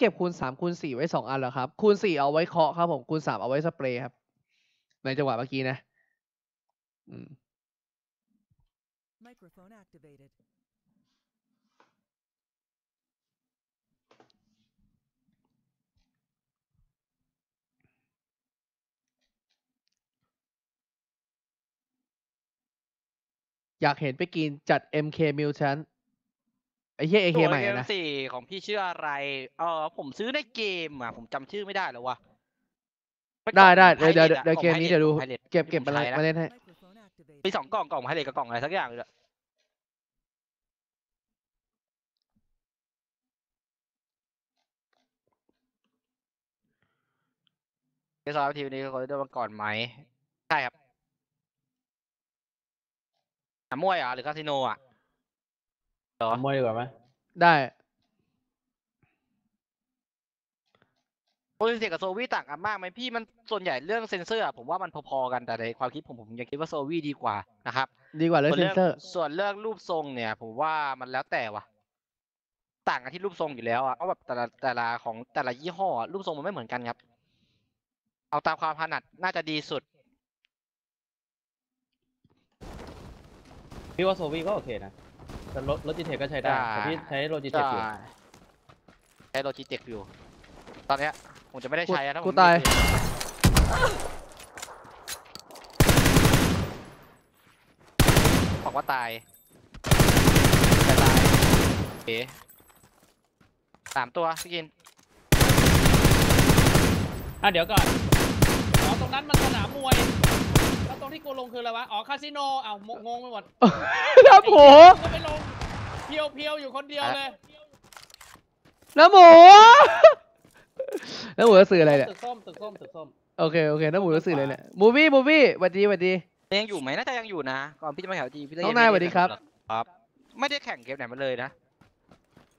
เก็บคูณสามคูณสี่ไว้สองอันเหรอครับ คูณสี่เอาไว้เคาะครับผม คูณสามเอาไว้สเปรย์ครับ ในจังหวะเมื่อกี้นะอืม Microphone activated. อยากเห็นไปกินจัด MK m i l ชัน ไอ้เหี้ย AK ตัวใหม่เอ็อะมนะสี่ของพี่ชื่ออะไร เออผมซื้อในเกมอะ ผมจำชื่อไม่ได้แล้ววะได้ได้กล่องเดี๋ยวเดี๋ยว Pilot อะเดี๋ยวเกมนี้กเดี๋ยวดูล่อง Pilot เก็บที่เก็บผมอะไรใช้นะมาเล่นให้ Microphone activated. มีสองกล่องกล่องไพเรตกับกล่องอะไรสักอย่างเลยอะเอสอาร์ทีนี้เขาได้มาก่อนไหมใช่ครับหามวยเหรอะหรือคาสิโนอะ เอามวยดีกว่าไหมได้ Pro X กับ Zowie ต่างกันมากไหมพี่มันส่วนใหญ่เรื่องเซนเซอร์อะผมว่ามันพอๆกันแต่ในความคิดผมผมยังคิดว่า Zowie ดีกว่านะครับ ดีกว่าเลยส่วนเรื่องเซอร์ ส่วนเรื่องรูปทรงเนี่ย ผมว่ามันแล้วแต่ว่ะ ต่างกันที่รูปทรงอยู่แล้วอะเพราะแบบแต่ละแต่ละของแต่ละยี่ห้ออะรูปทรงมันไม่เหมือนกันครับ เอาตามความถนัดน่าจะดีสุดพี่ว่าโซวี่ก็โอเคนะ แต่รถรถจีเทก็ใช้ได้ได้แต่พี่ใช้โลจิเทคอยู่ใช้โลจิเทคอยู่ ตอนเนี้ยผมจะไม่ได้กูใช้อะถ้าผมกูไม่ตายบอกว่าตายแต่ตายโอเคสามตัวพี่กินอะเดี๋ยวก่อนอ๋อตรงนั้นมันสนามมวยแล้ว ตรงที่กูลงคืออะไรวะ อ๋อ คาสิโนอ้าวงงงไปหมดครับโหก็ไปลงเพียวเพียวๆอยู่คนเดียวเลยน้ำหมูน้ำหมูจะสื่ออะไรเนี่ยตึกส้มตึกส้มตึกส้มโอเคโอเคน้ำหมูจะสื่ออะไรเนี่ยมูวี่มูวี่หวัดดีหวัดดียังอยู่ไหมน่าจะยังอยู่นะ ก่อนพี่จะมาแถวจีพี่น้องนายสวัสดีครับครับ ไม่ได้แข่งเกมไหนมาเลยนะ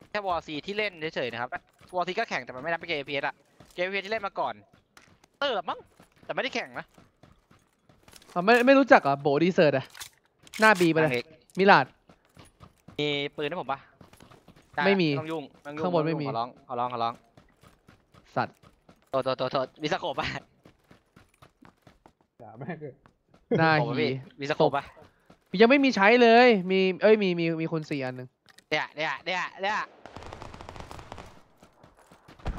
แค่วอร์ซีที่เล่นเฉยๆนะครับวอร์ซีก็แข่งแต่มันไม่นับเป็นเกมพีเอสอะเกมพีเอสที่เล่นมาก่อน เตอร์มั้งแต่ไม่ได้แข่งนะ อะไม่ไม่รู้จักเหรอะโบดีเซิร์ตอะ หน้าบีไปเลนางยเอกมิลาด มีปืนให้ผมปะด้ไม่มีนะต้องยุ่งต้องยุ่งข้างบนต้อไม่ยุ่มี ขอร้องขอร้องขอร้องสัตว์โทษโทษโทษโทษมีสโคปปะด่าแม่งเลยหน้าผมปะหี พี่มีสโคปปะยังไม่มีใช้เลย มีเอ้ยมีมีมีคนสี่อันหนึ่งเนี่ยเนี่ยเนี่ยเนี่ย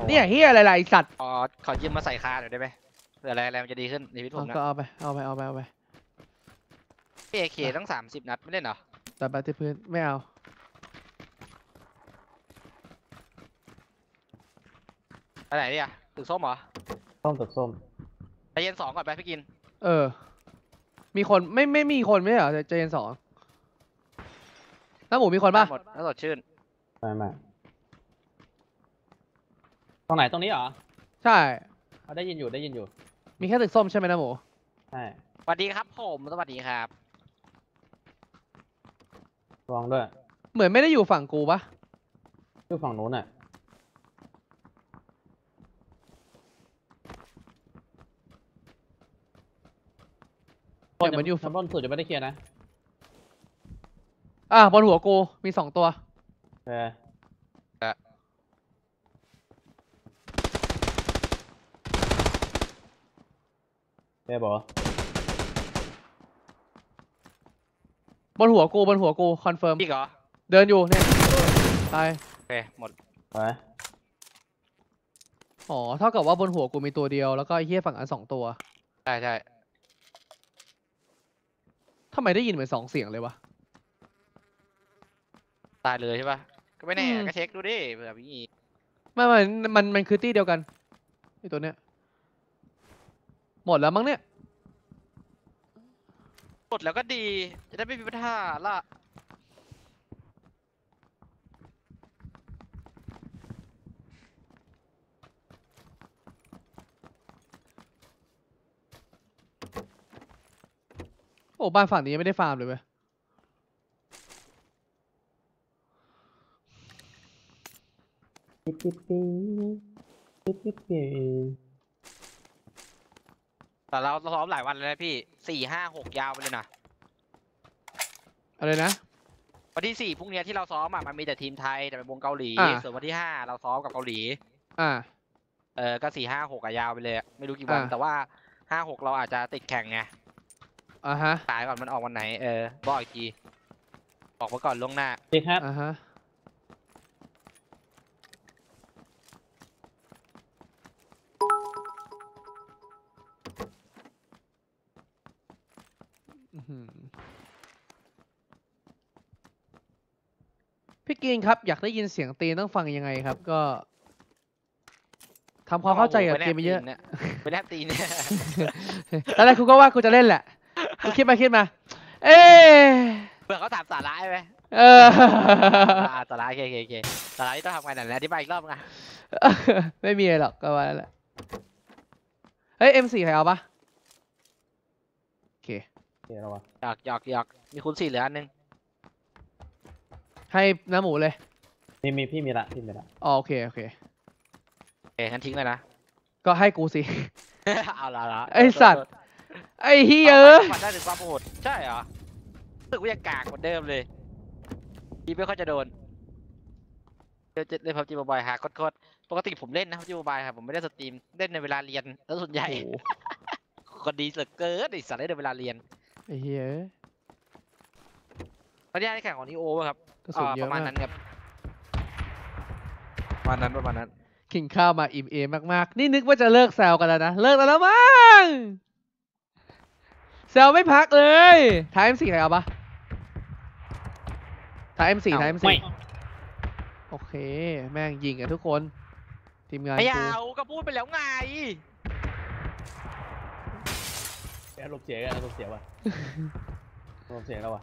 เนี่ยเฮียอะไรล่ะไอสัตว์ขอขอยืมมาใส่คาหน่อยได้ไหม เผื่ออะไรอะไรมันจะดีขึ้นในชีวิตผเอามนะก็เอาไป เอาไป เอาไป เอาไปพี่เอเคตั้งสามสิบนัดไม่เล่นเหรอแต่ไปที่พื้น ไม่เอา ไปไหนเนี่ยตึกส้มเหรอส้มตึกส้มไปเย็นสองก่อนไปพี่กิน เออ มีคนไม่ไม่มีคนไม่ใช่เหรอใจเย็นสองน้ำหมูมีคนปะหมดแล้วสดชื่นไม่ไม่ตรงไหนตรงนี้เหรอใช่เขาได้ยินอยู่ได้ยินอยู่ มีแค่ตึกส้มใช่ไหมน้ำหมู ใช่สวัสดีครับผมสวัสดีครับระวังด้วยเหมือนไม่ได้อยู่ฝั่งกูปะอยู่ฝั่งนู้นน่ะบนเหมือนอยู่ชั้นบนสุดจะไม่ได้เคลียร์นะ อะบนหัวกูมีสองตัว เออเออ เอบอกบนหัวกูบนหัวกู confirm พี่เหรอเดินอยู่เนี่ยตายโอเคหมดไปอ๋อเท่ากับว่าบนหัวกูมีตัวเดียวแล้วก็ไอ้เฮียฝั่งอันสองตัวใช่ใช่ทำไมได้ยินเหมือนสองเสียงเลยวะ ตายเลยใช่ปะก็ไม่แน่อืม ก็เช็คดูดิเผื่อมีไม่มันมันมันคือตี้เดียวกันไอตัวเนี้ย หมดแล้วมั้งเนี่ย กดแล้วก็ดี จะได้ไม่มีปัญหาละโอ้บ้านฝั่งนี้ยังไม่ได้ฟาร์มเลยเว้ยปิ๊บปิ๊บปิ๊บปิ๊บปิ๊บปิ๊บ แต่เราซ้อมหลายวันเลยนะพี่สี่ห้าหกยาวไปเลยนะอะไรนะ วันที่สี่พรุ่งเนี้ยที่เราซ้อมอะมันมีแต่ทีมไทยแต่เป็นวงเกาหลีอ่า ส่วนวันที่ห้าเราซ้อมกับเกาหลี อ่า เออก็สี่ห้าหกอะยาวไปเลยอะไม่รู้กี่วัน อ่า แต่ว่าห้าหกเราอาจจะติดแข่งไงอ่าฮะขายก่อนมันออกวันไหนเออบอกอีกทีบอกไว้ก่อนล่วงหน้าดีครับ อ่าฮะ กรีนครับ อยากได้ยินเสียงตีนต้องฟังยังไงครับ ก็ทำความเข้าใจกับเกมไปเยอะไปแลบตีนเนี่ยตอนแรกคุณก็ว่าคุณจะเล่นแหละคุณคิดมาคิดมา เอ๊ะเผื่อเขาถามสาระไหมเอออ่าสาระโอเคโอเคโอเคสาระที่ต้องทำไงนั่นแหละอธิบายอีกรอบไงไม่มีอะไรหรอกก็ว่าแล้วแหละเฮ้ย M4 ใครเอาปะโอเคเดี๋ยวเราวะหยอกหยอกหยอกมีคุณสี่เหลืออันนึง ให้น้ำหมูเลยมีมีพี่มีละพี่มีละอ๋อโอเคโอเคโอเคงั้นทิ้งเลยนะ ก็ให้กูสิ เอาละละไอ้สัตว์ ไอ้เฮียเอเอ้อยมันได้ถึงความโหดใช่เหรอรู้สึกว่ายังกากเหมือนเดิมเลยทีไม่ค่อยจะโดนเล่นเล่นพับจีบอยฮะโคตรๆปกติผมเล่นนะพับจีบอยครับผมไม่ได้สตรีมเล่นในเวลาเรียนแล้วส่วนใหญ่โอ้โหคนดีเหลือเกินไอสัตว์เล่นในเวลาเรียนไอ้เฮีย เอ้ยตอนนี้ได้แข่งของนีโอป่ะครับกระสุนอ่าเยปอะระมาณมากนั้นครับประมาณนั้นประมาณนั้น กินข้าวมาอิ่มเอมมากๆ นี่นึกว่าจะเลิกแซวกันแล้วนะ เลิกแล้วมั้งแซวไม่พักเลยท้าย M4 ใครเอาปะท้าย M4 ท้าย M4 ไม่โอเค แม่งยิงกันทุกคน ทีมงานไม่กูเอาก็พูดไปแล้วไงแกลบเสียงกันลบเสียงว่ะลบเสียงแล้วว่ะ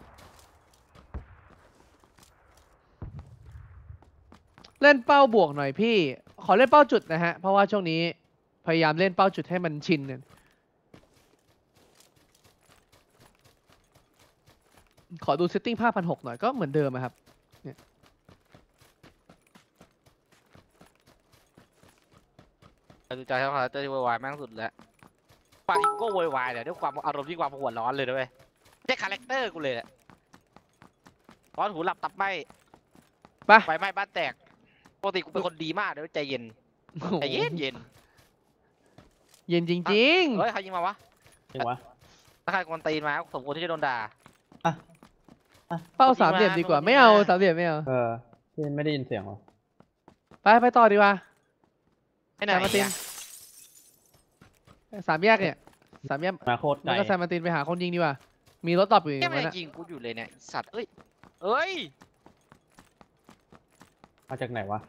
เล่นเป้าบวกหน่อยพี่ ขอเล่นเป้าจุดนะฮะ เพราะว่าช่วงนี้พยายามเล่นเป้าจุดให้มันชินเนี่ยขอดูเซตติ้งภาพพันหกหน่อยก็เหมือนเดิมอะครับดูใจเขาเจอที่โวยวายแม่งสุดแล้วปาทิก็โวยวายเนี่ยด้วยความอารมณ์ที่ความหัวร้อนเลยนะเว้ยไม่ใช่ character กูเลยแหละร้อนหูหลับตับไหมไปไฟไหม้บ้านแตก ปกติกูเป็นคนดีมากเดี๋ยวใจเย็นโอ้โหใจเย็นเย็นเย็นจริงเฮ้ยใครยิงมาวะจริงวะถ้าใครกวนตีนมาสมควรที่จะโดนด่าๆเป้าสามเหลี่ยมดีกว่าปกติมาไม่เอาปกติมาสามเหลี่ยมไม่เอาเออพี่ไม่ได้ยินเสียงวะไปไปต่อดีกว่าไม่ไหนแซมมาตินเนี่ยสามแยกเนี่ยสามแยกมาโคตรไกมันลก็แซมมาตินไปหาคนยิงดีกว่ามีรถตอบอยู่อย่างแค่มันนั้นยังอะยิงกูอยู่เลยเนี่ยไอ้สัตว์เอ้ยเอ้ย มาจากไหนวะ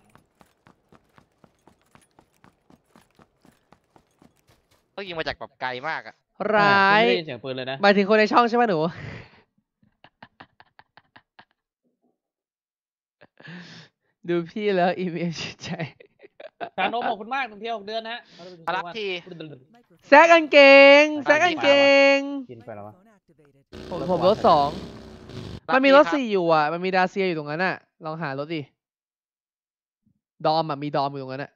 ต้องยิงมาจากแบบไกลมากอะร้ายไม่ได้ยินเสียงปืนเลยนะ หมายถึงคนในช่องใช่ไหมหนู ดูพี่แล้วอีเมลชื่นใจชานมขอบคุณมากหนึ่งเที่ยวหกเดือนนะฮะมารับที Microphone แซกอันเก่งแซกอันเก่งกินไปแล้ววะ activated. ผมผมรถสอง มันมีรถสี่อยู่อะ มันมีดาเซียอยู่ตรงนั้นอะ ลองหารถดิ ดอมอะมีดอมอยู่ตรงนั้นอะ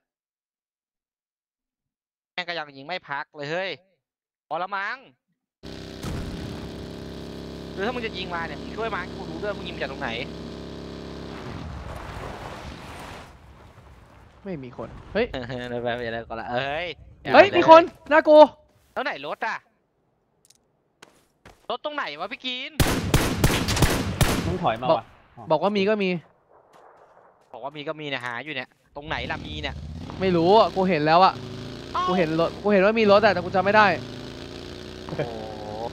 แม่งก็ยังยิงไม่พักเลยเฮ้ยพอละมั้งหรือถ้ามึงจะยิงมาเนี่ยมึงช่วยมาให้กูรู้ด้วยมึงยิงมาจากตรงไหน ไม่มีคนเฮ้ยเออเดี๋ยวไปอะไรก่อนละเอ้ยเฮ้ยมีคนน่ากูแล้วไหนรถอะรถตรงไหนวะพี่กินมึงถอยมาบอกว่ะบอกว่ามีก็มี บอกว่ามีก็มีเนี่ยหาอยู่เนี่ย ตรงไหนล่ะมีเนี่ยไม่รู้อะกูเห็นแล้วอะกูเห็นรถกูเห็นว่ามีรถอะแต่กูจำไม่ได้ โอ้โห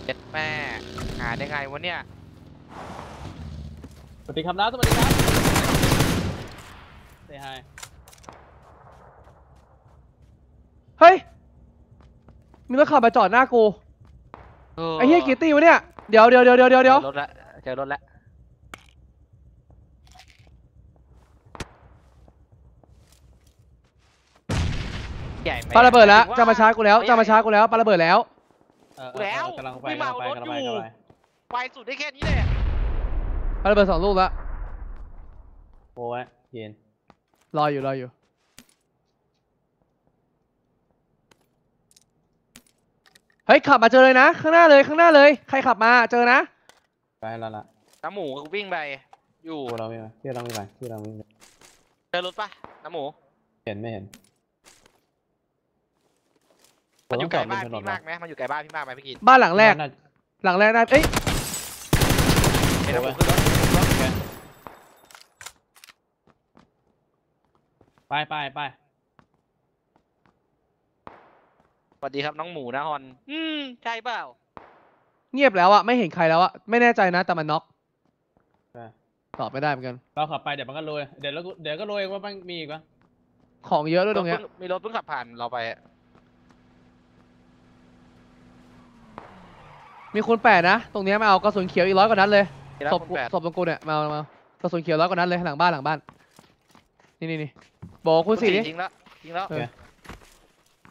เจ็ดแม่หาได้ไงวะเนี่ย สวัสดีครับน้าสวัสดีครับเซฮายเฮ้ย มีรถขับมาจอดหน้ากูไอ้เหี้ยกี่ตีวะเนี่ยเดี๋ยวเดี๋ยวเดี๋ยวเดี๋ยวเดี๋ยวเดี๋ยว จอรถละเจอรถละ ใหญ่ไหมปาระเบิดแล้วหมยจะถึงมาช้ากูแล้วเฮ้ยจะมาช้ากูแล้วปาระเบิดแล้วเออแล้วเออกำลังไปวิ่งกำมาลังไปเอารถกำลังไปอยู่กำลังไปไวสุดได้แค่นี้เลยปาระเบิดสองลูกแล้วโอ้ยเย็นรออยู่รออยู่เฮ้ยขับมาเจอเลยนะ ข้างหน้าเลยข้างหน้าเลย ใครขับมาเจอนะไปแล้วล่ะน้ำหมูกูวิ่งไปอยู่พวกเราไม่มาพี่เราไม่ไปพี่เราไม่ไปเจอรถปะน้ำหมู เห็นไม่เห็น มันอยู่ไกลบ้านถนพี่นมากไหมมันอยู่ไกลบ้านพี่มากไหมพี่กินบ้านหลังแรกน่าหลังแรกได้เอ้ยเห็นแล้วผมขึ้นรถขึ้นรถไปไปไปสวัสดีครับน้องหมูนะฮอน อืมใช่เปล่า เงียบแล้วอะไม่เห็นใครแล้วอะไม่แน่ใจนะแต่มันน็อกใช่ตอบไม่ได้เหมือนกัน เราขับไปเดี๋ยวมันก็โรยเดี๋ยวแล้วกูเดี๋ยวก็โรยว่ามันมีอีกวะของเยอะด้วยตรงเนี้ยถพิ่มีรถเพิ่งขับผ่านเราไปอะ มีคูณแปดนะ ตรงเนี้ยมาเอากระสุนเขียวอีกร้อยกว่านัดเลยมีแล้วศพคนกูแปดศพตรงกูเนี่ยมาเอามาเอากระสุนเขียวร้อยกว่านัดเลยหลังบ้านหลังบ้าน นี่นี่นี่บอกคุณสี่ดิจริงแล้วจริงแล้วเออ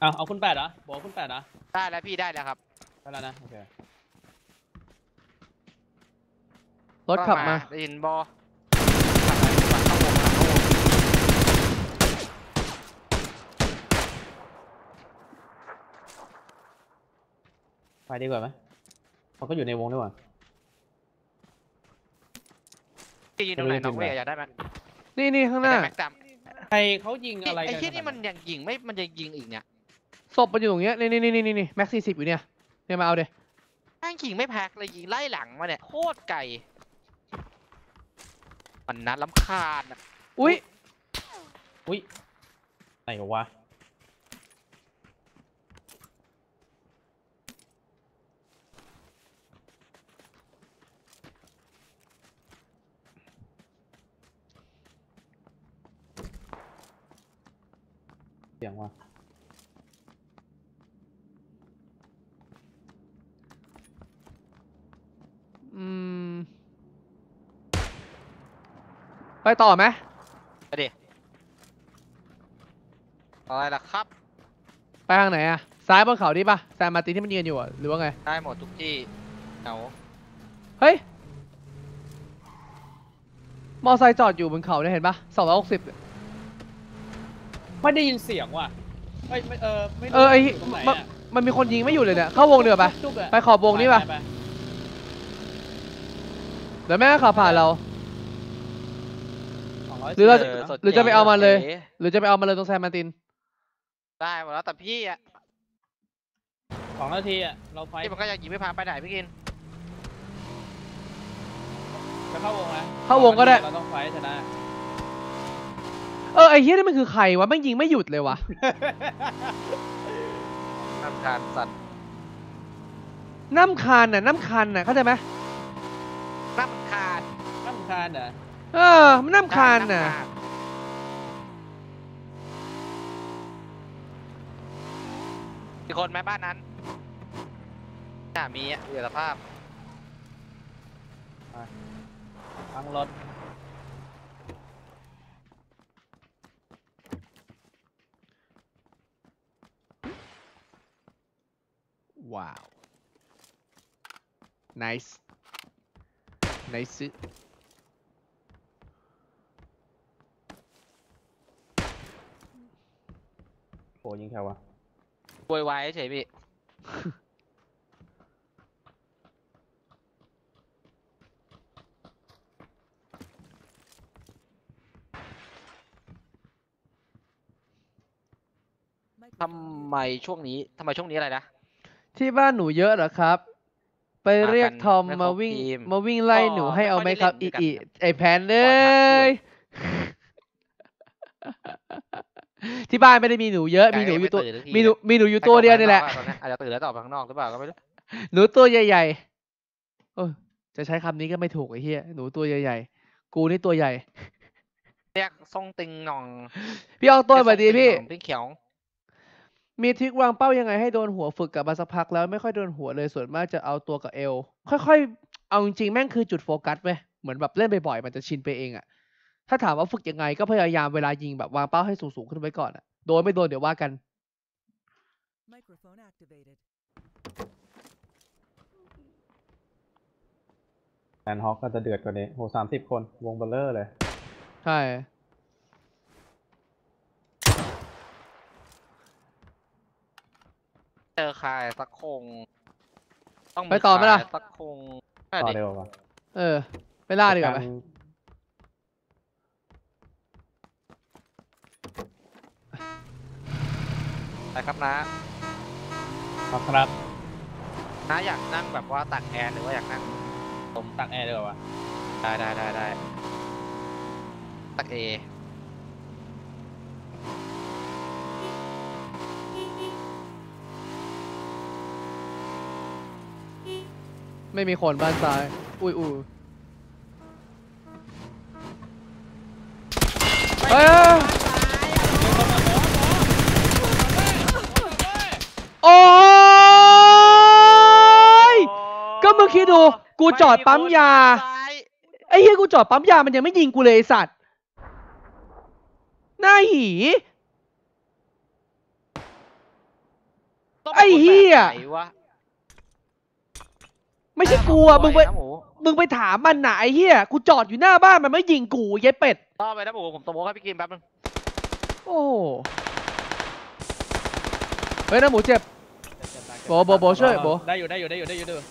เอาเอาคุณแปดเหรอบอกว่าคุณแปดเหรอได้แล้วพี่ได้แล้วครับได้แล้วนะโอเครถขับมา ได้ยินบอขับมาดีกว่าเข้าวงเข้าวงไปดีกว่าไหม เขาก็อยู่ในวงด้วยว่ะพี่ยิงตรงไหนไม่รู้น้องจะเวยิงไหนอยากได้ไหมนี่นี่ข้างหน้าแม็กดำใครเขายิงอะไรไอ้กันที่นี่ขมันนาดยังยิงไม่มันยังยิงอีกเนี่ยศพมันอยู่ตรงเนี้ย นี่นี่นี่นี่นี่แม็กซี่สิบอยู่เนี่ย เนี่ยมาเอาเดแม่งยิงไม่พักเลยยิงไล่หลังมาเนี่ยโคตรไกลมันนัดลำคาญอะอุ้ยอุ้ยไหนวะ เสียงวะอืม ไปต่อไหมไปดิอะไรล่ะครับ ไปทางไหนอะซ้ายบนเขาดิป่ะแซมมาร์ตินที่มันยืนอยู่อะหรือว่าไง ได้หมดทุกที่เอาเฮ้ย มอไซค์จอดอยู่บนเขาเนี่ยเห็นปะสองร้อยหกสิบ ไม่ได้ยินเสียงว่ะไม่ไม่เออไม่รู้เออไอ้ยู่ตรงไหนมันอะมันมีคนยิงไม่อยู่เลยเนี่ย เข้าวงเดือไป จุ๊บๆอะไปขอบวงนี่ปะไปเดี๋ยวแม่งก็ขับผ่านเราสองร้อยหรือเราออสดหรือจะไปเอามันเลยก๋หรือจะไปเอามาเลยตรงแซมมาร์ติน ได้หมดแล้วแต่พี่อะสองนาทีอะเราไฟพี่มันก็ยังยิงไม่พาไปไหนพี่กินจะเข้าวงนะเข้าวงก็ได้ เราต้องไฟชนะ เออไอ้เฮียนี่มันคือใครวะแม่งยิงไม่หยุดเลยวะทำการสัตว์น้ำคานน่ะน้ำคันน่ะเข้าใจไหมน้ำคาญน้ำคาญเหรอเออมันน้ำคานน่ะำคาญมีคนไหมบ้านนั้นน่ามีอะดูสภาพทั้งรถ ว้าว nice nice โหยิงแถววะโวยวายเฉยพี่ ทำไมช่วงนี้ทำไมช่วงนี้อะไรนะ ที่บ้านหนูเยอะเหรอครับ ไปเรียกมากันทอมไม่ครมาบวิ่งทีมมาวิ่งไล่ก็หนูให้เอาไหมไม่ค่อยครับได้อีเล่นด้วยกันอีไอแพนเลขอทักด้วยยที่บ้านไม่ได้มีหนูเยอะ มีหนูอยู่ตัวไก่ยังไม่ตื่นสักทีมีหนูมีหนูอยู่ตัวเดียวนี่แหละตอนนี้อาจจะตื่นแล้วจะออกไปข้างนอกหรือเปล่าก็ไม่รู้หนูตัวใหญ่ๆโอ้ยจะใช้คำนี้ก็ไม่ถูกไอ้เหี้ยหนูตัวใหญ่ๆ กูนี่ตัวใหญ่เรียกทรงติงหน่อง พี่อองต้นสวัสดีพี่เรียกทรงติงหน่องพี่เขียว มีทริควางเป้ายังไงให้โดนหัวฝึกกลับมาสักพักแล้วไม่ค่อยโดนหัวเลยส่วนมากจะเอาตัวกับเอว ค่อยๆ เอาจริงๆแม่งคือจุดโฟกัสเว้ยเหมือนแบบเล่นบ่อยๆมันจะชินไปเองอะถ้าถามว่าฝึกยังไงก็พยายามเวลายิงแบบวางเป้าให้สูงๆขึ้นไว้ก่อนอะโดนไม่โดนเดี๋ยวว่ากัน Microphone activated. แอนฮอกก็จะเดือดกว่านี้โหสามสิบคนวงเบลเลอร์เลย ใช่ จอใครสักคง ต้องไปต่อไหมล่ะใครสักคงใช่ต่อดิเร็ววะเออ ไปล่าดีกว่าไหมรไปครับนะ ครับครับน้าอยากนั่งแบบว่าตักแอร์หรือว่าอยากนั่งผมตักแอร์ดีกว่าได้ได้ได้ได้ตักเอ ไม่มีคนบ้านซ้าย อุ้ยอุ้ยเอ้ยโอ้ยก็มึงคิดดู กูจอดปั๊มยา ไอ้เหี้ยกูจอดปั๊มยา มันยังไม่ยิงกูเลยไอ้สัตว์ หน้าหีต้องไอ้ป็นคนเหี้ยแบบ ไหนวะไม่ใช่กูอะมึงไปนะหมูมึงไปถามมันน่ะไอ้เหี้ยกูจอดอยู่หน้าบ้านมันไม่ยิงกูเย้เป็ด ต่อไปนะหมูผมตบโมให้พี่กินแป๊บนึงโอ้โหเฮ้ยนะหมูเจ็บ โบโบโบช่วยโบได้อยู่ได้อยู่ได้อยู่ได้อยู่ได้อยู่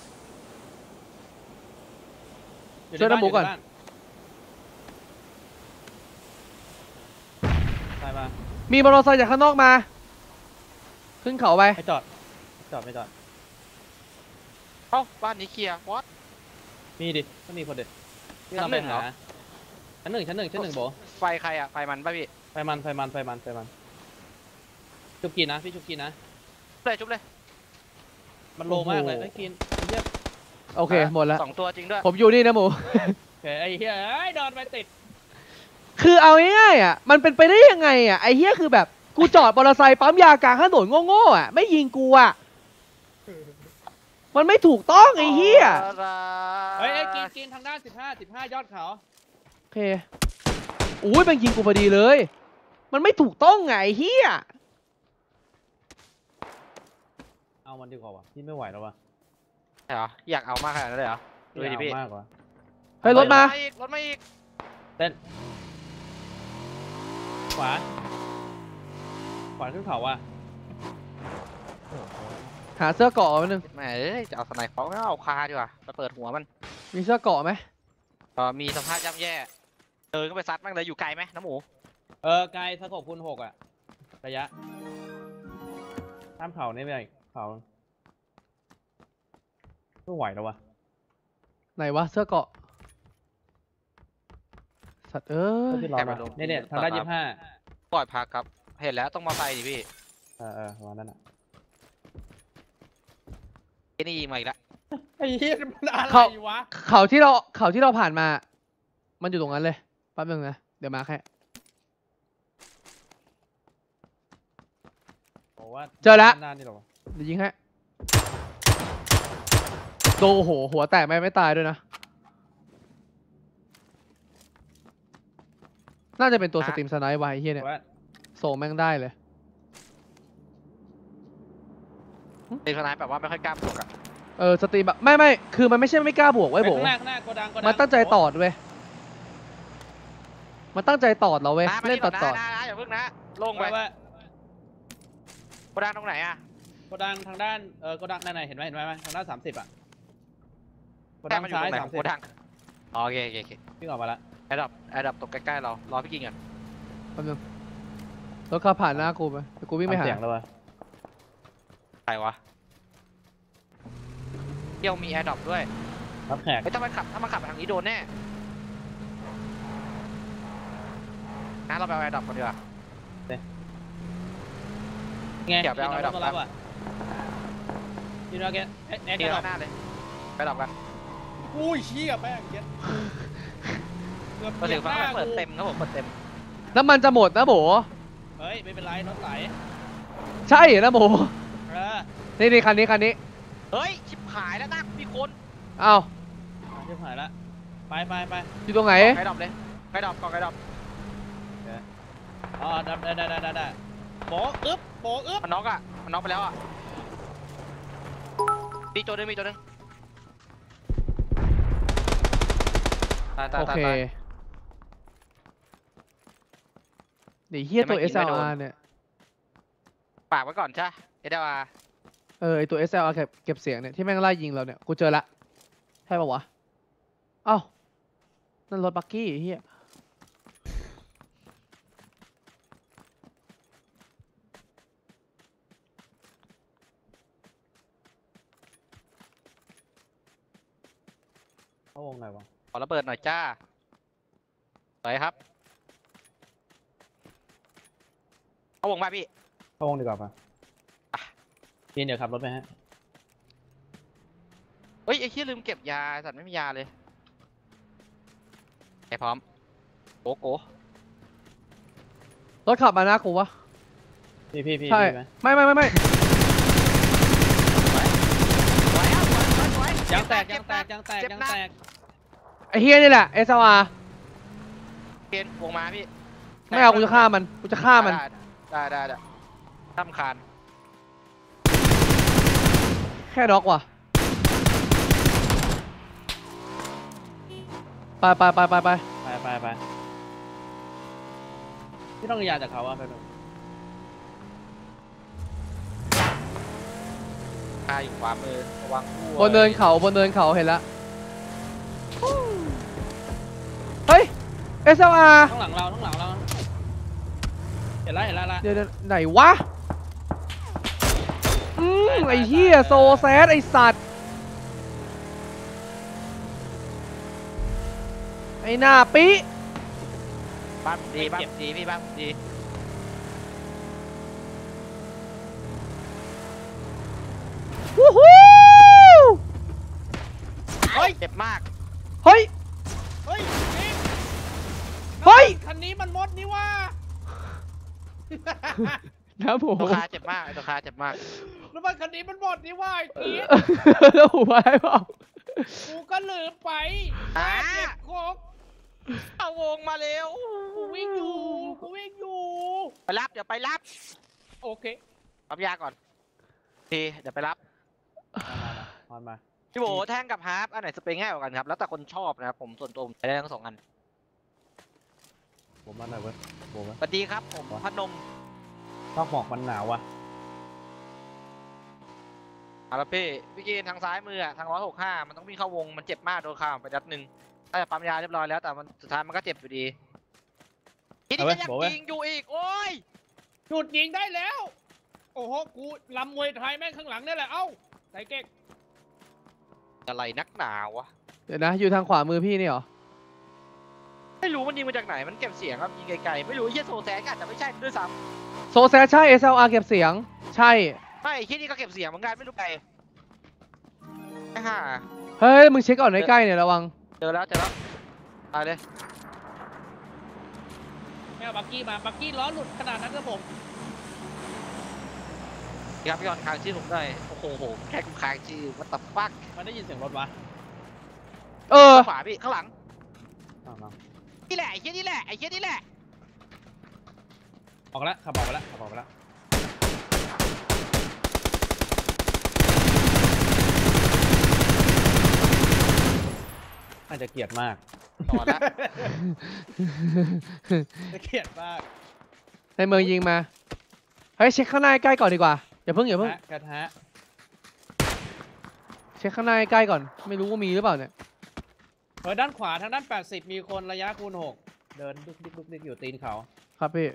อยู่ช่วยน้ำหมูก่อนใบ้าใช่มามีมอเตอร์ไซค์จากข้างนอกมา ขึ้นเขาไปไม่จอดจอดไม่จอด เอ้าบ้านนี้เคลียร์วอต มีดิก็มีคนเด็ดชั้นหนึ่งเหรอชั้นหนึ่งชั้นหนึ่งชั้นหนึ่งโบไฟใครอะไฟมันป่ะพี่ไฟมันไฟมันไฟมันไฟมันชุบกินนะพี่ชุบกินนะชุบเลยชุบเลยมันโลมากเลยไอ้ยกินไอ้เหี้ยโอเคหมดแล้ว สองตัวจริงด้วยผมอยู่นี่นะหมูโอเคไอ้เหี้ยไอ้ยโดนไปติดคือเอาง่ายๆอะ มันเป็นไปได้ยังไงอะ ไอ้เหี้ยคือแบบ กูจอดมอเตอร์ไซค์ปั๊มยากลางถนนโง่ๆอะ ไม่ยิงกูอะ มันไม่ถูกต้องไอ้เหี้ยเฮ้ยไอ้ยกินกินทางด้านสิบห้าสิบห้ายอดเขาโอเคอุ้ยมันยิงกูพอดีเลย มันไม่ถูกต้องไงไอ้เหี้ยเอามันดีกว่าวะพี่ไม่ไหวแล้ววะใช่เหรออยากเอามากขนาดนั้นเลยเหรอดูไม่ดิเอาพี่มากกว่าเฮ้ยรถมาอีกรถมาอีกเต้นขวาขวาขึ้นเขาว่ะ หาเสื้อเกราะมาหนึ่งแหมเอ้ยจะเอา sniper ไม่เอา Kar ดีกว่าไปเปิดหัวมันมีเสื้อเกราะไหมเออมีสภาพย่ำแย่เดินก็ไปซัดแมั่งเลยอยู่ไกลไหมน้ำหมูเออไกล scope คูณหกอะระยะข้ามเขานี่ไปอีกเขาไม่ไหวแล้ววะไหนวะเสื้อเกราะสัตว์เอ้เท่ายที่รอมาเนี่ยเนี่ยทางด้านยี่สิบห้าปล่อยพาครับ เห็นแล้วต้องมาไฟดิพี่เออเออวันนั้นอะไอ้ นี่ยิงมาอีกแล้วไอ้เหี้ยมันอะไรเขาวะเขาที่เราเขาที่เราผ่านมา มันอยู่ตรงนั้นเลยแป๊บนึงนะ เดี๋ยวมาแค่บอกว่าเจอละนานนี่หรอวะเดี๋ยวยิงให้โดโอ้โห หัวแตกไม่ไม่ตายด้วยนะ น่าจะเป็นตัวสตรีมสไนป์ไว้เฮียเนี่ยว่าโซแม่งได้เลย เป็นคนร้ายแบบว่าไม่ค่อยกล้าบวกอะเออสตรีมแบบไม่ไม่คือมันไม่ใช่ไม่กล้าบวกไว้ยโบข้างหน้าข้างหน้าโกดังโกดังมันตั้งใจตอดเว้ยมันตั้งใจตอดเราเว้ยนะมาเล่นที่ตก่ออดนตอดนะนะนะอย่าเพิ่งนะลงโกไปดังว่าโกดังตรงไหนอะโกดังทางด้านเออโกดังนั่นไหนเห็นไหมเห็นไหมทางด้านสามสิบอะแต่ดังมันอยู่ซ้าตยรงไหนสาขมองสิโกดังอ๋อโอเคโอเคโอเควิ่งออกมาละ airdrop airdrop ตกใกล้ๆเรารอพี่กินก่อนแป๊บนึงรถขับผ่านหน้ากูไปเดี๋ยวกูวิ่งไปหาทำเสียงแล้ววะใค รวะเดี๋ยวมี airdrop ด้วยรับแขกเฮ้ยถ้ามันขับถ้ามันขับไปทางนี้โดนแน่นะเราไปเอาแอร์ดรอปกันดีกว่า ไงเดี๋ยวไปเอากินไอ้ดอกต้นรับอะกินเอาแกแอ๊ะแอ๊ะแกเดี๋ยวดอกหน้าเลย ไปดรอปกันอุ้ยเชี่ยแป้งเย็ดเกือบมาเหยีถึยงบฟังหน้าเปิดกูเต็มครับผมเปิดเต็ม น้ำมันจะหมดนะโบเฮ้ยไม่เป็นไรรถไหล ใช่เหรอนะโบเออ นี่นี่คันนี้คันนี้เฮ้ย ชิบหายแล้วนะมีคนอ้าวเรียบหายละไปไปไปอยู่ตรงไหนไกด์ดรอปเลยไกด์ดรอปก่อนไกด์ดรอปอ๋อได้ได้ได้ได้ได้โบกอึ๊บโบกอึ๊บมันน็อกอะมันน็อกไปแล้วอะมีตัวหนึงมีตัวหนึงตายตายโอตายเคตาย เดี๋ยวเฮียตัวแต่ไม่กินไม่โดน SLR เนี่ยฝากไว้ก่อนใช่เอเดวา เออไอตัว S L เก็บเก็บเสียงเนี่ยที่แม่งไล่ยิงเราเนี่ย กูเจอละใช่ปะวะเอ้านั่นรถบักกี้เฮียเข้าวงไงวะขอระเบิดหน่อยจ้าไปครับ เข้าวงมาพี่เข้าวงดีกว่าปะ กินเดี๋ยวขับรถไปฮะ เฮ้ยไอ้ที่ลืมเก็บยาไอ้สัตว์ไม่มียาเลยไอ้พร้อมโกโก้รถขับมานะกูวะ พี่พี่พี่ใช่ พี่ไหมไม่ไม่ไม่ไม่สวยครับสวยสวยสวยยางแตกเจ็ยาบงแตหนักยางแตกเจ็บยางหนักแตกไอ้เฮียนี่แหละเอสวาเกณฑ์วงมาพี่ไม่เอากูจะฆ่ามันกูจะฆ่ามัน ได้ได้ได้ได้ทำคานแค่น็อกว่ะไปไปไปไปไปไปไปไปพี่ต้องยาจากเขาอะไปดูคาอยู่ขวามือระวังด้วยบนเนินเขาบนเนินเขาเห็นแล้วเฮ้ย SLR ข้างหลังเราข้างหลังเราเห็นแล้วเห็นแล้วละเดี๋ยวเดี๋ยวไหนวะ อืมไอ้เหี้ยโซแซดไอ้สัตว์ ไอ้หน้าปิ บ้านผมดีบ้านผมดีพี่บ้านผมดีวู้ฮู้เฮ้ยเจ็บมาก เฮ้ย เฮ้ยนี่เฮ้ย คันนี้มันมดนี่ว่า นะผมตัวคาเจ็บมากไอ้ตัวคาเจ็บมากแล้วมันคันนี้มันมดนี่ว่าไอ้กีดแล้วหัวไอ้เปล่ากูก็ลืมไปอ่าเก็บโคกเอาวงมาเร็วกูวิ่งอยู่กูวิ่งอยู่ไปรับเดี๋ยวไปรับโอเคปั๊มยาก่อนทีเดี๋ยวไปรับมามาพี่โบแท่งกับฮาร์ปอันไหนสเปรย์ง่ายกว่ากันครับ แล้วแต่คนชอบนะครับผมส่วนตัวผมใช้ได้ทั้งสองอันผมมาหน่อยเว้ยโบว์สวัสดีครับผมพนม ชอบหมอกมันหนาวว่ะอาราเป้พี่กินทางซ้ายมืออะทางร้อยหกห้ามันต้องวิ่งเข้าวงมันเจ็บมากโดนข่าวไปนัดหนึ่งถ้าจะปั๊มยาเรียบร้อยแล้วแต่มันสุดท้ายมันก็เจ็บอยู่ดีทีนี้ก็ยังยิงอยู่อีกโอ้ยหยุดยิงได้แล้ว โอ้โหกูลำมวยไทยแม่งข้างหลังนี่แหละเอ้าใส่เก๊กอะไรนักหนาวะเดี๋ยวนะอยู่ทางขวามือพี่นี่เหรอไม่รู้มันยิงมาจากไหนมันเก็บเสียงครับยิงไกลๆไม่รู้ไอ้เหี้ยโซแซกอาจจะไม่ใช่ด้วยซ้ โซแซดใช่ SLR เก็บเสียง ใช่ำไม่ไอ้ที่นี่ก็เก็บเสียงเหมือนกันไม่รู้ไกลไอ้ห่าเฮ้ย มึงเช็คก่อนใกล้ๆเนี่ยระวัง เจอแล้วเจอแล้วตายเลยแม่เอาบักกี้มาบักกี้ล้อหลุดขนาดนั้นครับผมครับพี่กอนค้างชื่อผมหน่อยโอ้โหโหแค่กูค้างชื่อวัตถุฟักมันได้ยินเสียงรถวะเออขวาพี่ข้างหลังอ้าวเนาะนี่แหละไอ้เหี้ยนี่แหละไอ้เหี้ยนี่แหละ ออกแล้วขับออกไปแล้วขับออกไปแล้วน่าจะเกลียดมากนอนละ จะเกลียดมากในเมืองยิงมา เฮ้ยเช็คข้างหน้าใกล้ก่อนดีกว่า อย่าเพิ่งอย่าเพิ่งฮะกระทะเช็คข้างหน้าใกล้ก่อน ไม่รู้ว่ามีหรือเปล่าเนี่ยเออด้านขวาทางด้าน 80 มีคนระยะคูณ 6 เดินดุกดิกดุกดิกอยู่ตีนเขา ครับพี่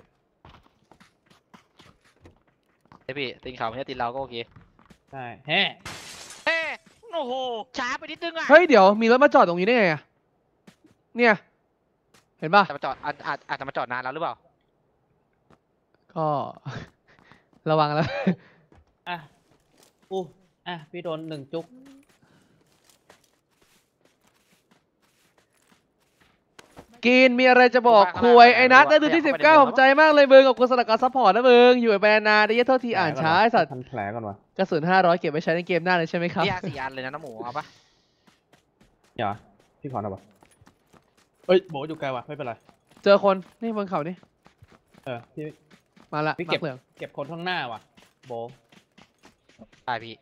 เฮ้ยพี่ตีนเขาไม่ใช่ตีนเราก็โอเคใช่แฮ่เฮ้โอ้โหช้าไปนิดนึงอะเฮ้ยเดี๋ยวมีรถมาจอดตรงนี้ได้ไงอะเนี่ย เห็นป่ะจะมาจอดอาจอาจอาจจะมาจอดนานแล้วหรือเปล่า ก็ ระวังแล้ว อะอู้อะพี่โดนหนึ่งจุก กินมีอะไรจะบอกผมว่าคุยข้างหน้าไอ้นัทข้างหน้าได้ดูที่ขสิยับบเก้าเข้าขไปอบใจมากเลยมึงขอบคุณสำหรับการซัพพอร์ตนะมึง อยู่ไปนานได้ยัดเท่าที่อ่านช้าไอ้สัตว์พันแผลก่อนวะกระสุนห้าร้อยเก็บไว้ใช้ในเกมหน้าเลยใช่ไหมครับพี่ยาสี่อันเลยนะน้ำหมูเอาปะเดี๋ยวพี่ขอหน่อยวะเอ้ยโบอยู่ไกลวะไม่เป็นไร เจอคนนี่บนเขานี่เออพี่มาละพี่มาเก็บเหลืองเก็บคนข้างหน้าว่ะ โบได้พี่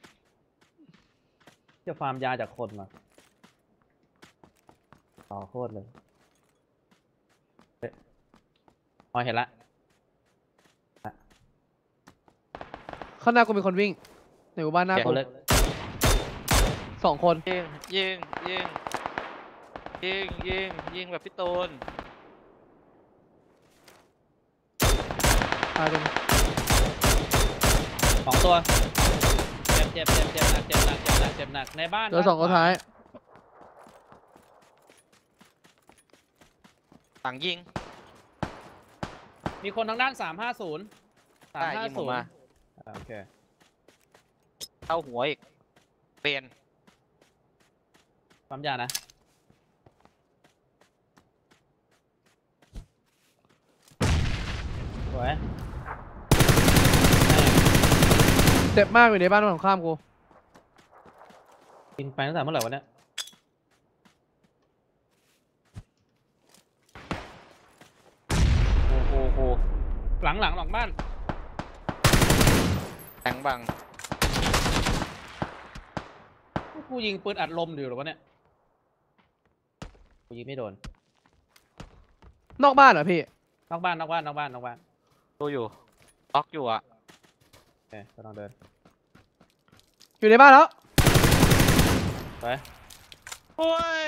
จะฟาร์มยาจากคนมาต่อโคตรเลย อ๋อเห็นละข้างหน้ากูมีคนวิ่งในหมู่บ้านหน้าเก็บกูเล็กสองคนยิงยิงยิงยิงยิงยิงแบบพี่ตูนตายตรงนี้สองตัว เจ็บเจ็บเจ็บเจ็บหนักเจ็บหนักเจ็บหนักเจ็บหนักในบ้านเหลือสองคนด้านขวท้ายสั่งยิง มีคนทางด้านสามห้าศูนย์สามได้ห้ายิงผศูมนย์มาโอเคเข้าหัวอีกเปลี่ยนความยานะ สวย เจ็บมากอยู่ในบ้านของข้ามกู กินไปตั้งแต่เมื่อไหร่วะเนี่ย โอ้โหโหหลังหลังหลังบ้านแทงบังกูยิงปืนอัดลมอยู่หรอวะเนี่ยกูยิงไม่โดน นอกบ้านเหรอพี่ นอกบ้านนอกบ้านนอกบ้านนอกบ้านดูอยู่ล็อกอยู่อะโอเคก็ต้องเดิน อยู่ในบ้านแล้ว ไปโอ้ย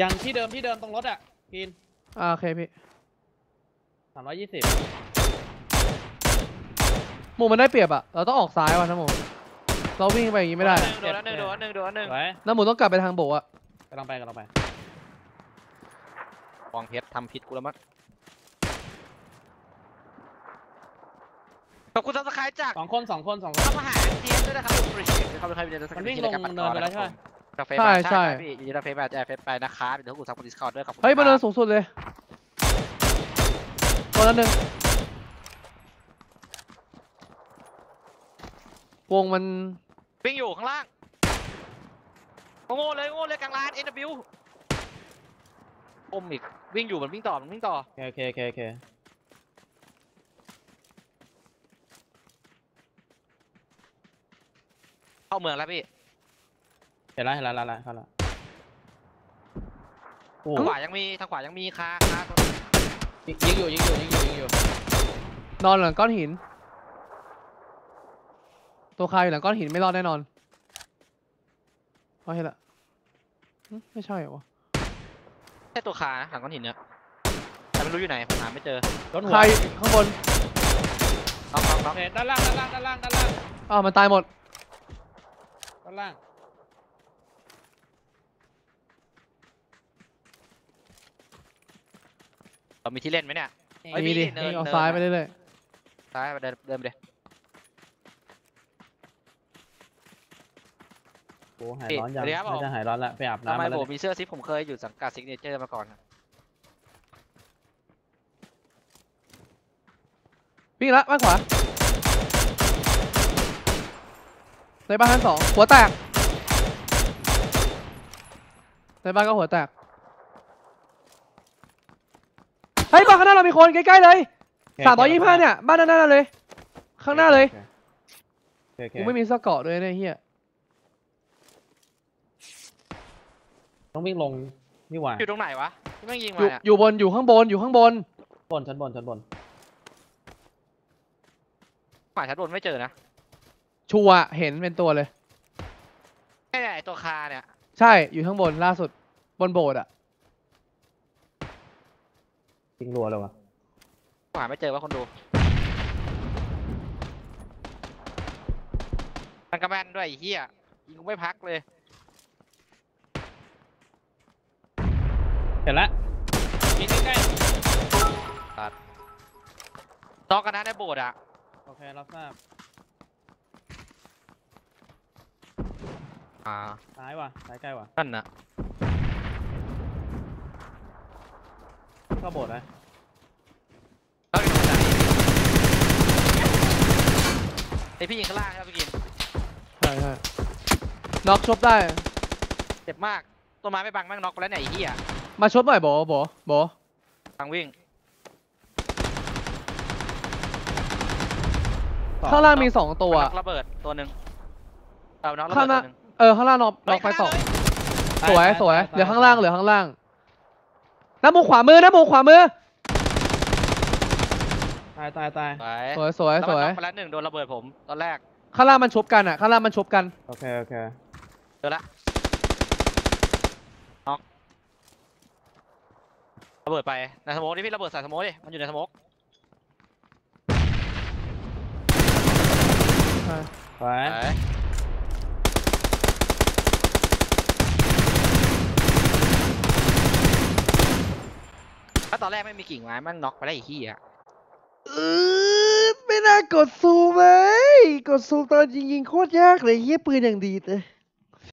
ยังที่เดิมที่เดิมตรงรถอะกินอ่าโอเคพี่ สามร้อยยี่สิบหมูมันได้เปรียบอะเราต้องออกซ้ายว่ะนะหมูเราวิ่งไปอย่างงี้ไม่ได้โดนแล้วหนึ่งโดนแล้วหนึ่งโดนแล้วหนึ่งไว้น้าหมูต้องกลับไปทางโบอะกำลังไปกำลังไปฟองเพชรทำผิดกูแล้วมั้งขอบคุณซับสไครต์จากสองคนสองคนสองคนทำอาหารเทียนด้วยนะครับคุณบริษัทเขาเป็นใครเป็นเดนมันวิ่งลงเนินไปแล้วใช่ไหมกาแฟใช่มาใช่พี่ยินดีต้อนรับเฟซมาแจกเฟซไปนะครับเดี๋ยวคุณ sub คุณ Discord ด้วยขอบคุณเฮ้ยบนเนินครับสูงสุดเลย ตัวนั้นหนึ่งวงมันวิ่งอยู่ข้างล่างโง่เลยโง่เลยกลางลาน NW อมอีกวิ่งอยู่มันวิ่งต่อมันวิ่งต่อโอเคโอเคโอเคเข้าเมืองแล้วพี่เห็นแล้วเห็นแล้วเห็นแล้วเข้าแล้วโอ้ทางขวายังมีทางขวายังมีคาคาตัว ยิงยิงอยู่ยิงอยู่ยิงอยู่ยิงอยู่นอนหลังก้อนหิน ตัวคาอยู่หลังก้อนหินไม่รอดแน่นอนเอาเห็นละหึไม่ใช่เหรอวะใช่ตัวคานะหลังก้อนหินเนี่ยแต่ไม่รู้อยู่ไหนผมหาไม่เจอรถหัวคาอยู่ข้างบนล็อกล็อกล็โออกเคด้านล่างด้านล่างด้านล่างด้านล่างอ้าวมันตายหมดด้านล่าง เรามีที่เล่นไหมเนี่ยเฮ้ยมีดิมีเนินนี่เอาเนิน ซ้ายนะไปเรื่อยซ้ายไปเดินเดินไปเลยโอ้หายพี่ร้อนยังสวัสดีครับผมน่าจะหายร้อนละไปอาบทำน้ำไมมาแล้วผมมีเสื้อซิปผมเคยอยู่สังกัดซิกเนเจอร์มาก่อนครับๆวิ่งละบ้านขวาในบ้านชั้นสองหัวแตกในบ้านก็หัวแตกเฮ้ยบ้านข้างหน้าเรามีคนใกล้ๆเลยโอเคสามร้อยยี่ห้าเนี่ยบ้านนั้นๆเลย ข้างหน้าเลยโอคโอเคกูไม่มีเสื้อเกราะด้วยเนี่ยเฮียต้องวิ่งลงนี่หว่าอยู่ตรงไหนวะที่แม่งยิงอมายู่เนี่ยอยู่บนอยู่ข้างบนอยู่ข้างบนบนชั้นบนชั้นบนหมายชัดบนไม่เจอนะชัวร์เห็นเป็นตัวเลยแค่ไอตัวคาเนี่ย ใช่อยู่ข้างบนล่าสุดบนโบสถ์อะ ยิงรัวเลยวะหาไม่เจอว่าคนดูมันกระแมนด้วยไอ้เหี้ยยิงกูไม่พักเลยเห็นละยิงใกล้ตอกกันนะในโบสถ์อะ ๆโอเครับทราบอ่า ซ้ายว่ะซ้ายใกล้ว่ะนั่นน่ะ เข้าโบสถ์นะแล้วอยู่ตรงไหนไอพี่ยิงข้างล่างครับพี่กินใช่ใช่น็อกชบได้ เจ็บมากต้นไม้ไม่บังแม่งน็อกไปแล้วเนี่ยไอ้เหี้ยมาชบหน่อยโบโบโบทางวิ่งต่อข้างล่างมีสองตัว มันน็อกระเบิดตัวหนึ่งเอาน็อกระข้าเบิงดหน้าตัวหนึ่งเออข้างล่างน็อกน็อกไปสอง สวยสวยเหลือข้างล่างเหลือข้างล่างห น้ามุมขวามือหน้ามุมขวามือ ตายตายตายสวยสวยสวย แล้วสวยมันน็อกไปแล้วหนึ่งโดนระเบิดผมตอนแรก ข้างล่างมันชบกันอะข้างล่างมันชบกัน โอเคโอเคเจอละน็อกระเบิดไปในสโมกดิพี่ระเบิดใส่สโมกดิ มันอยู่ในสโมกใช่ไปไป ก็ตอนแรกไม่มีกิ่งไม้มันน็อกไปได้อีกที่อะเออไม่น่ากดซูมไหมกดซูมตอนยิงยิงโคตรยากเลยเฮียปืนอย่างดีเลย